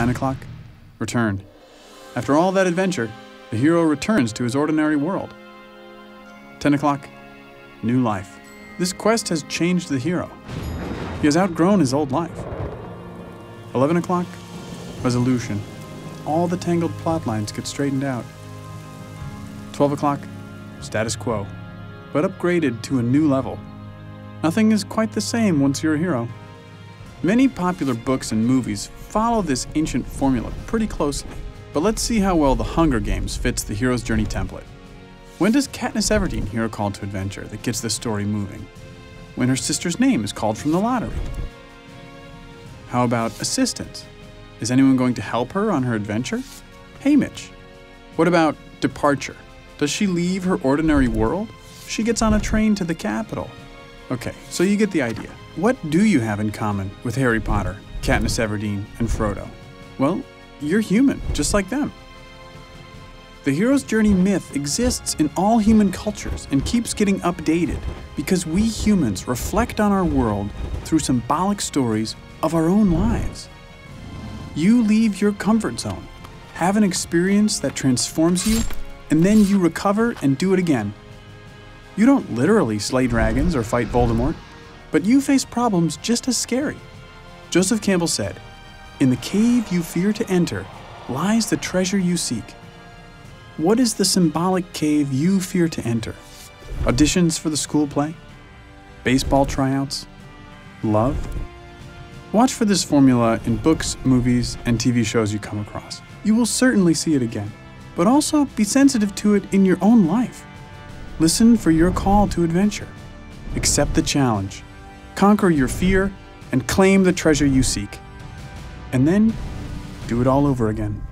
9 o'clock, return. After all that adventure, the hero returns to his ordinary world. 10 o'clock, new life. This quest has changed the hero. He has outgrown his old life. 11 o'clock, resolution. All the tangled plot lines get straightened out. 12 o'clock, status quo, but upgraded to a new level. Nothing is quite the same once you're a hero. Many popular books and movies follow this ancient formula pretty closely, but let's see how well The Hunger Games fits the hero's journey template. When does Katniss Everdeen hear a call to adventure that gets the story moving? When her sister's name is called from the lottery. How about assistance? Is anyone going to help her on her adventure? Haymitch. What about departure? Does she leave her ordinary world? She gets on a train to the Capitol. Okay, so you get the idea. What do you have in common with Harry Potter, Katniss Everdeen, and Frodo? Well, you're human, just like them. The hero's journey myth exists in all human cultures and keeps getting updated because we humans reflect on our world through symbolic stories of our own lives. You leave your comfort zone, have an experience that transforms you, and then you recover and do it again. You don't literally slay dragons or fight Voldemort, but you face problems just as scary. Joseph Campbell said, In the cave you fear to enter lies the treasure you seek. What is the symbolic cave you fear to enter? Auditions for the school play? Baseball tryouts? Love? Watch for this formula in books, movies, and TV shows you come across. You will certainly see it again, but also be sensitive to it in your own life. Listen for your call to adventure. Accept the challenge. Conquer your fear and claim the treasure you seek. And then do it all over again.